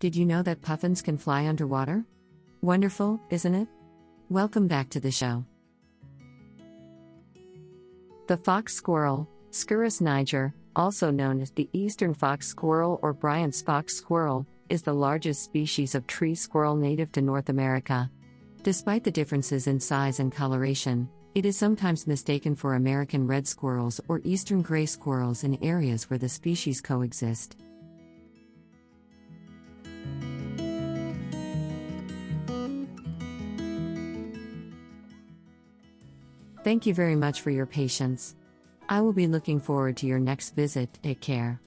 Did you know that puffins can fly underwater? Wonderful, isn't it? Welcome back to the show. The fox squirrel, Sciurus niger, also known as the eastern fox squirrel or Bryant's fox squirrel, is the largest species of tree squirrel native to North America. Despite the differences in size and coloration, it is sometimes mistaken for American red squirrels or eastern gray squirrels in areas where the species coexist. Thank you very much for your patience. I will be looking forward to your next visit. Take care.